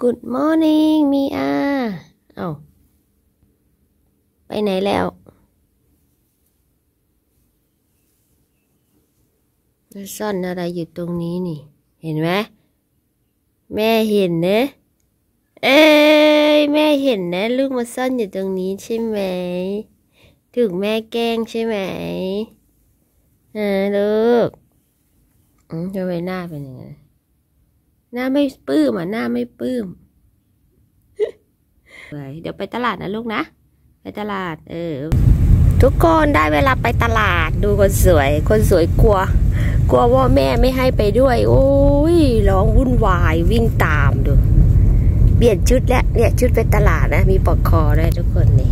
Good morning มีอาเอาไปไหนแล้ว้ว ซ่อนอะไรอยู่ตรงนี้นี่ เห็นไหมแม่เห็นนะ เอ้ยแม่เห็นนะ ลูกมาซ่อนอยู่ตรงนี้ใช่ไหม ถูกแม่แกล้งใช่ไหมเออลูกอืมทำไมหน้าเป็นอย่างนั้น หน้าไม่ปื้มอะหน้าไม่ปื้มเดี๋ยวไปตลาดนะลูกนะ ไปตลาด เออ ทุกคนได้เวลาไปตลาดดูคนสวย คนสวยกลัว กลัวว่าแม่ไม่ให้ไปด้วย โอ้ยร้องวุ่นวายวิ่งตามดู เปลี่ยนชุดแล้วเนี่ยชุดไปตลาดนะ มีปลอกคอด้วยทุกคนนี่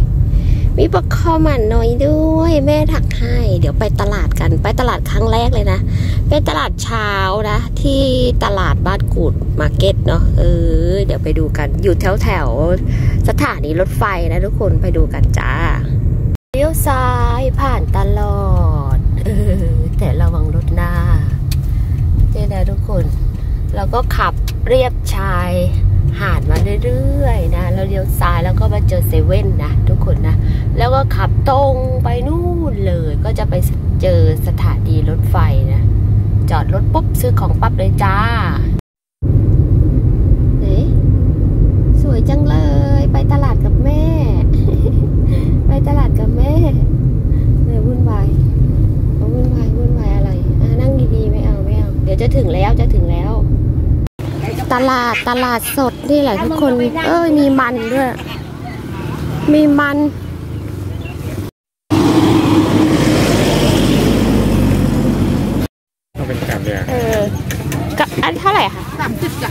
มีปลอกคอมันน้อยด้วย แม่ถักให้ เดี๋ยวไปตลาดกัน ไปตลาดครั้งแรกเลยนะ เป็นตลาดเช้านะ ที่ตลาดบ้านกูดมาร์เก็ตเนาะ เออ เดี๋ยวไปดูกัน อยู่แถวแถวสถานีรถไฟนะทุกคน ไปดูกันจ้า เลี้ยวซ้ายผ่านตลอด เออ แต่ระวังรถหน้าเนี่ยนะทุกคนเราก็ขับเลียบชาย หาดมาเรื่อยๆนะแล้วเลี้ยวซ้ายแล้วก็มาเจอเซเว่นนะทุกคนนะ แล้วก็ขับตรงไปนู่นเลย ก็จะไปเจอสถานีรถไฟนะ จอดรถปุ๊บซื้อของปั๊บเลยจ้าเอ๊สวยจังเลย ไปตลาดกับแม่ ไปตลาดกับแม่เนี่ยวุ่นวายเอาวุ่นวายวุ่นวายอะไรอะนั่งดีๆไม่เอาไม่เอา เดี๋ยวจะถึงแล้วจะถึงแล้ว ต ลาดตลาดสดนี่แหละทุกคน เอ้ยมีมันด้วย มีมันต้องเป็นกลับเลยอะเออก็อันเท่าไหร่คะสามสิบจ้ะ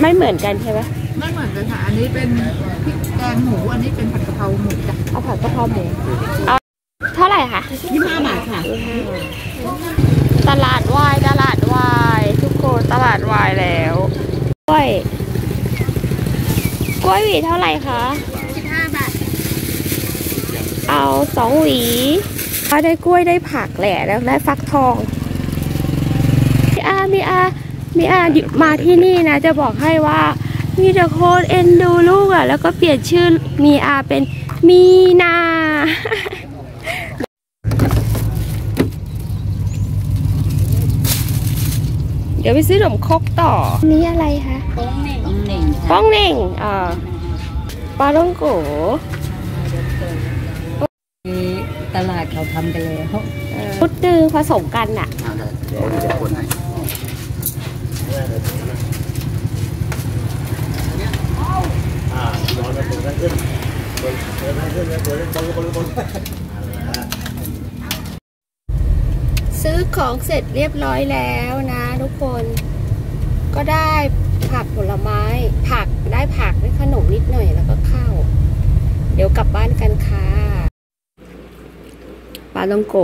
ไม่เหมือนกันใช่ไหมไม่เหมือนกันค่ะ อันนี้เป็นพริกแกงหมู อันนี้เป็นผัดกะเพราหมูจ้ะเอาผัดกะเพราหมูเอาเท่าไหร่คะยี่ห้าบาทค่ะ ตลาดวายตลาดวายทุกคนตลาดวายแล้วกล้วยกล้วยหวีเท่าไหร่คะสิบห้าบาท เอาสองหวีก็ได้กล้วยได้ผักแหละแล้วได้ฟักทองมีอามีอามีอาอยู่มาที่นี่นะ จะบอกให้ว่ามีแต่คนเอ็นดูลูกอะ แล้วก็เปลี่ยนชื่อมีอาเป็นมีนา เดี๋ยวไปซื้อขนมครกต่อ นี่อะไรคะโป้งเหน่งเหน่งป้องเหน่งอ่าปลาต้องโกตลาดเขาทำกันแล้วพุดดึงผสมกันน่ะซื้อของเสร็จเรียบร้อยแล้วนะ ทุกคน ก็ได้ผักผลไม้ ผักได้ผักได้ขนมนิดหน่อยแล้วก็ข้าวเดี๋ยวกลับบ้านกันค่ะปลาต้องโก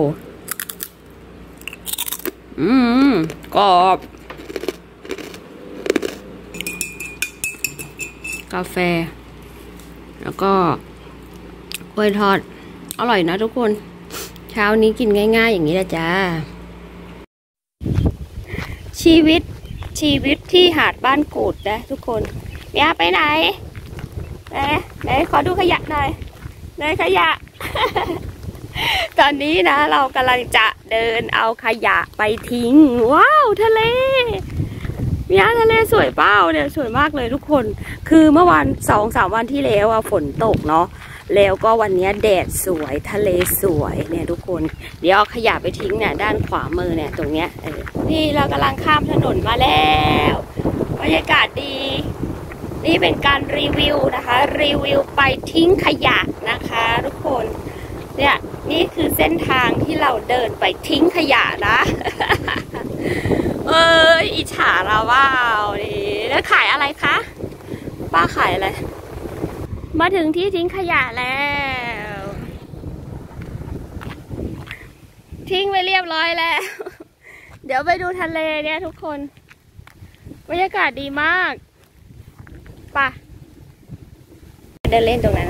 อืมกรอบ กาแฟ แล้วก็กล้วยทอด อร่อยนะทุกคน เช้านี้กินง่ายๆอย่างนี้แหละจ้า ชีวิตชีวิตที่หาดบ้านกูดนะทุกคนเมียไปไหนไหนไหนขอดูขยะหน่อยไหนขยะ ตอนนี้นะ เรากำลังจะเดินเอาขยะไปทิ้ง ว้าวทะเลเมียทะเลสวยเป้าเนี่ยสวยมากเลยทุกคน คือเมื่อวันสองสามวันที่แล้วอะฝนตกเนาะ แล้วก็วันนี้แดดสวยทะเลสวยเนี่ยทุกคน เดี๋ยวขยะไปทิ้งเนี่ยด้านขวามือเนี่ยตรงเนี้ยนี่เรากำลังข้ามถนนมาแล้วบรรยากาศดี นี่เป็นการรีวิวนะคะ รีวิวไปทิ้งขยะนะคะ ทุกคนเนี่ยนี่คือเส้นทางที่เราเดินไปทิ้งขยะนะเอ้ยอิจฉาเราว่านี่แล้วขายอะไรคะป้าขายอะไร มาถึงที่ทิ้งขยะแล้ว ทิ้งไปเรียบร้อยแล้ว เดี๋ยวไปดูทะเลเนี่ยทุกคนบรรยากาศดีมากป่ะเดินเล่นตรงนั้น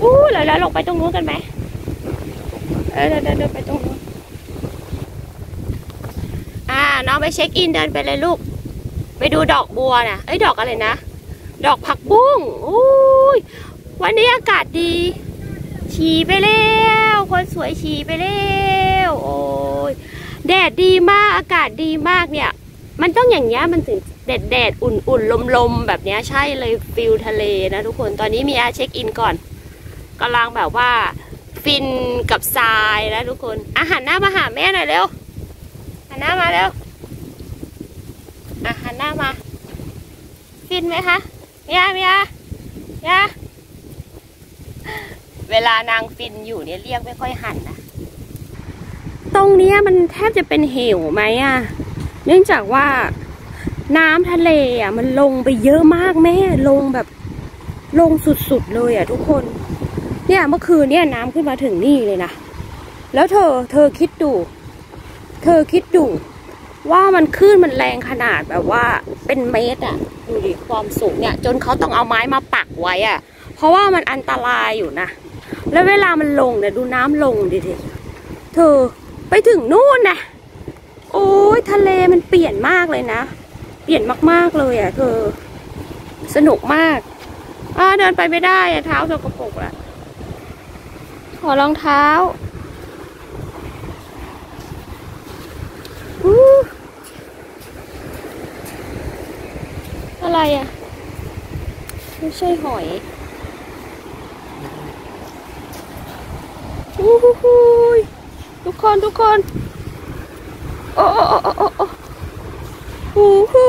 อู้แล้วแล้วลงไปตรงนู้นกันไหมเออเดินเดินเดินไปตรงนู้นอ่าน้องไป check in เดินไปเลยลูก ไปดูดอกบัวน่ะเอ้ยดอกอะไรนะ ดอกผักบุ้งอุ้ยวันนี้อากาศดี ฉี่ไปแล้ว คนสวยฉี่ไปแล้วโอ้ยแดดดีมากอากาศดีมากเนี่ย มันต้องอย่างเงี้ยมันถึงแดดแดดอุ่นอุ่นลมลมๆแบบเนี้ยใช่เลย feel ทะเลนะทุกคนตอนนี้มีอา check in ก่อนกำลังแบบว่า ฟินกับทรายนะทุกคนอาหารหน้ามาหาแม่หน่อยเร็วหันหน้ามาเร็วอาหันหน้ามา ฟินไหมคะ เมียเมียเมียเวลานางฟินอยู่เนี่ยเรียกไม่ค่อยหันนะ ตรงเนี้ยมันแทบจะเป็นเหวไหมอะเนื่องจากว่าน้ำทะเลอะมันลงไปเยอะมากแม่ลงแบบลงสุดๆเลยอะทุกคน เนี่ยเมื่อคืนเนี่ยน้ำขึ้นมาถึงนี่เลยนะ แล้วเธอ เธอคิดดู เธอคิดดู ว่ามันคลื่นมันแรงขนาดแบบว่าเป็นเมตรอะดูดิความสูงเนี่ย จนเขาต้องเอาไม้มาปักไว้อะเพราะว่ามันอันตรายอยู่นะ แล้วเวลามันลงเนี่ยดูน้ำลงดิดิเธอไปถึงนู่นนะโอ้ยทะเลมันเปลี่ยนมากเลยนะ เปลี่ยนมากๆเลยอะเธอ สนุกมากอ่าเดินไปไม่ได้อะเท้าสกปรกละขอรองเท้าอู้ อะไรอะไม่ใช่หอยอู้หูหูยทุกคนทุกคน โอ้โอ้โอ้โอ้โอ้หูหู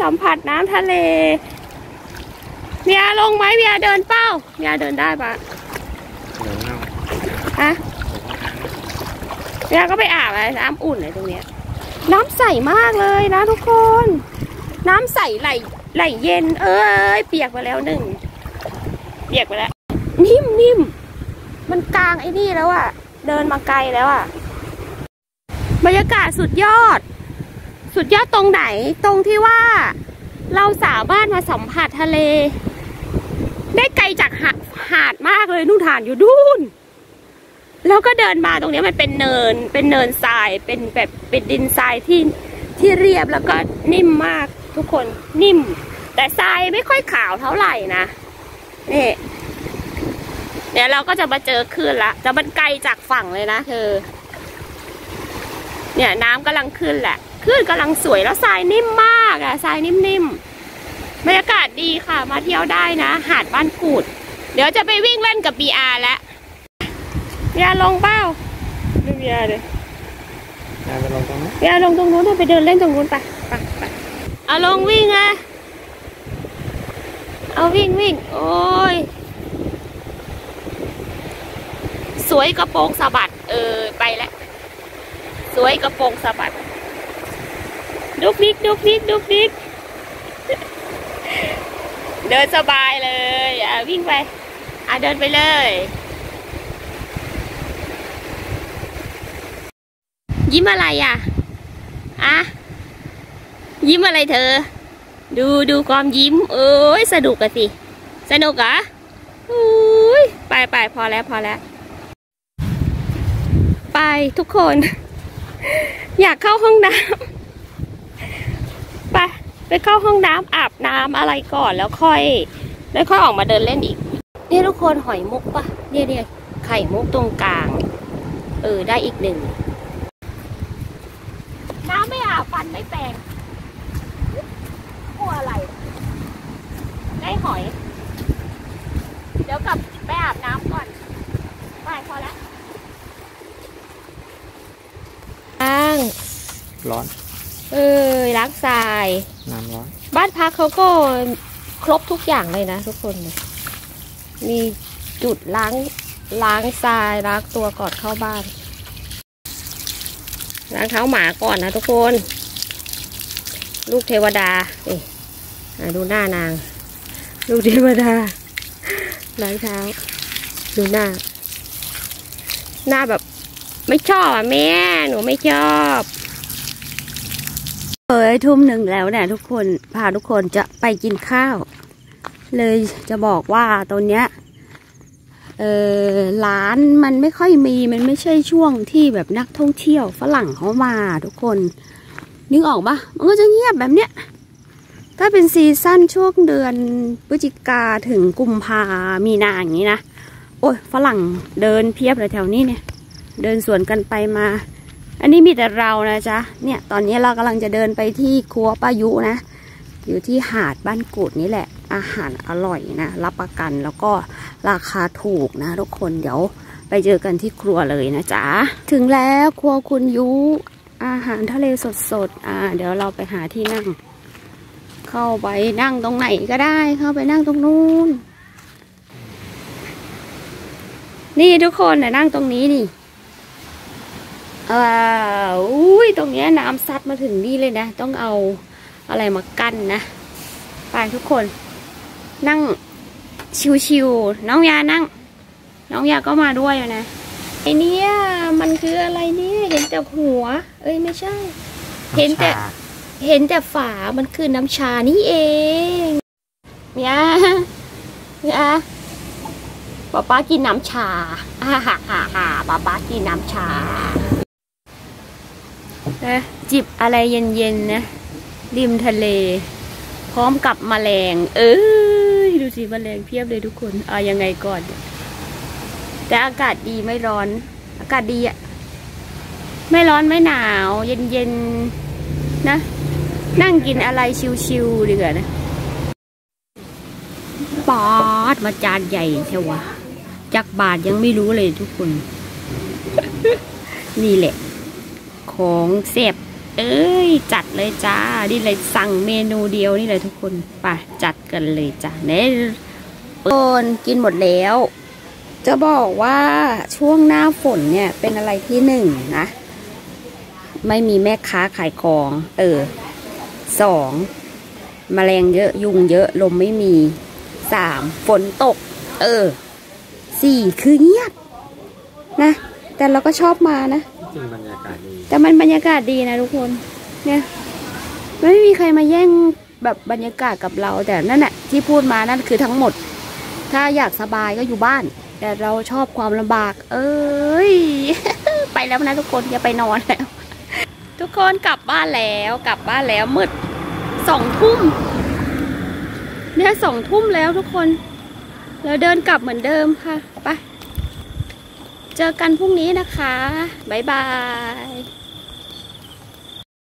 สัมผัสน้ำทะเลเมียลงไหมเมียเดินเป้าเมียเดินได้ปะเหลืองเน่าฮะเมียก็ไปอาบอะไรน้ำอุ่นเลยตรงเนี้ยน้ำใสมากเลยนะทุกคน น้ำใสไหล ไหลเย็น เอ้ย เปียกไปแล้วหนึ่ง เปียกไปแล้ว นิ่มนิ่มมันกลางไอ้นี่แล้วอะเดินมาไกลแล้วอะบรรยากาศสุดยอด สุดยอดตรงไหน ตรงที่ว่า เราสามารถมาสัมผัสทะเล ได้ไกลจากหาหาดมากเลยนู่นฐานอยู่ดูนแล้วก็เดินมาตรงนี้มันเป็นเนิน เป็นเนินทราย เป็นแบบเป็นดินทรายที่ที่เรียบแล้วก็นิ่มมาก ทุกคนนิ่ม แต่ทรายไม่ค่อยขาวเท่าไหร่นะนี่เดี๋ยวเราก็จะมาเจอคลื่นละจะมันไกลจากฝั่งเลยนะเธอ เนี่ยน้ำกำลังขึ้นแหละคลื่นกำลังสวยแล้วทรายนิ่มมากอะทรายนิ่มๆบรรยากาศดีค่ะ มาเที่ยวได้นะ หาดบ้านกูด เดี๋ยวจะไปวิ่งเล่นกับบีอาร์แล้วบีอาร์ลงเป้าดูบีอาร์เลยน่าไปลงตรงนั้นบีอาร์ลงตรงนู้นไปเดินเล่นตรงนู้นไปไปไป เอาลงวิ่งอะเอาวิ่งวิ่ง โอ้ย สวยกระโปรงสะบัด เออ ไปแล้ว สวยกระโปรงสะบัด ดุกดิกดุกดิกดุกดิกเดินสบายเลย อะ วิ่งไป อะ เดินไปเลยยิ้มอะไรอะ อะ ยิ้มอะไรเธอ ดูดูความยิ้ม เอ้ยสนุกอะสิ สนุกเหรออุ้ยไปไปพอแล้วพอแล้ว ไปทุกคน อยากเข้าห้องน้ำไปไปเข้าห้องน้ำอาบน้ำอะไรก่อนแล้วค่อย แล้วค่อยออกมาเดินเล่นอีกเนี่ยทุกคนหอยมุกปะเนี่ยเนี่ยไข่มุกตรงกลาง เออได้อีกหนึ่งน้ำไม่อาบฟันไม่แปรงกลัวอะไร ได้หอย เดี๋ยวกลับไปอาบน้ำก่อนไปพอแล้วล้างร้อน เออล้างทราย น้ำร้อน บ้านพักเขาก็ครบทุกอย่างเลยนะทุกคนเลยมีจุดล้างล้างทรายล้างตัวก่อนเข้าบ้าน ล้างเท้าหมาก่อนนะทุกคน ลูกเทวดาเอ๊ะอะดูหน้านาง ลูกเทวดาล้างเท้าดูหน้า หน้าแบบ ไม่ชอบอะแม่ หนูไม่ชอบเอ้ยทุ่มหนึ่งแล้วเนี่ยทุกคนพาทุกคนจะไปกินข้าว เลยจะบอกว่าตรงเนี้ยเออร้านมันไม่ค่อยมีมันไม่ใช่ช่วงที่แบบนักท่องเที่ยวฝรั่งเขามาทุกคน นึกออกปะมันก็จะเงียบแบบเนี้ย ถ้าเป็นซีซั่นช่วงเดือนพฤศจิกาถึงกุมภามีนาอย่างนี้นะ โอ้ยฝรั่งเดินเพียบเลยแถวนี้เนี่ย เดินสวนกันไปมา อันนี้มีแต่เรานะจ๊ะ เนี่ยตอนนี้เรากำลังจะเดินไปที่ครัวป้ายุนะ อยู่ที่หาดบ้านกูดนี่แหละ อาหารอร่อยนะ รับประกันแล้วก็ราคาถูกนะทุกคนเดี๋ยวไปเจอกันที่ครัวเลยนะจ๊ะ ถึงแล้วครัวคุณยุอาหารทะเลสดๆ อ่า เดี๋ยวเราไปหาที่นั่ง เข้าไปนั่งตรงไหนก็ได้ เข้าไปนั่งตรงนู้น นี่ทุกคนนะนั่งตรงนี้นี่อ่าอุ้ยตรงนี้น้ำซัดมาถึงนี่เลยนะ ต้องเอาอะไรมากั้นนะไปทุกคน นั่งชิวๆน้องยานั่ง น้องยาก็มาด้วยนะไอเนี้ยมันคืออะไรเนี่ยเห็นแต่หัว เอ้ยไม่ใช่ เห็นแต่ เห็นแต่ฝา มันคือน้ำชานี่เองเนี่ยเนี่ยป๊าป๊ากินน้ำชาฮ่าฮ่าฮ่าฮ่าป๊าป๊ากินน้ำชานะจิบอะไรเย็นๆนะ ริมทะเล พร้อมกับแมลง เอ้ย ดูสิแมลงเพียบเลยทุกคนเอายังไงก่อน แต่อากาศดีไม่ร้อน อากาศดีอะไม่ร้อนไม่หนาว เย็นๆนะ นั่งกินอะไรชิวๆดีกว่านะปอดมาจานใหญ่เชียววะจักบาทยังไม่รู้เลยทุกคน นี่แหละ ของเสบเอ้ย จัดเลยจ้า นี่เลยสั่งเมนูเดียวนี่เลยทุกคนไปจัดกันเลยจ้าเน่คนกินหมดแล้ว จะบอกว่าช่วงหน้าฝนเนี่ยเป็นอะไรที่หนึ่งนะ ไม่มีแม่ค้าขายของ เออ สองมแมลงเยอะยุงเยอะลมไม่มีสามฝนตก เออสี่คือเงียบนะ แต่เราก็ชอบมานะจริงบรรยากาศดีแต่มันบรรยากาศดีนะทุกคน เนี่ยไม่มีใครมาแย่งแบบบรรยากาศกับเราแต่นั่นแหละที่พูดมานั่นคือทั้งหมด ถ้าอยากสบายก็อยู่บ้าน แต่เราชอบความลำบาก เอ้ย ไปแล้วนะทุกคนอย่าไปนอนแล้ว ทุกคนกลับบ้านแล้วกลับบ้านแล้วมืดสองทุ่มเนี่ยสองทุ่มแล้วทุกคนเราเดินกลับเหมือนเดิมค่ะไปเจอกันพรุ่งนี้นะคะ บ๊ายบาย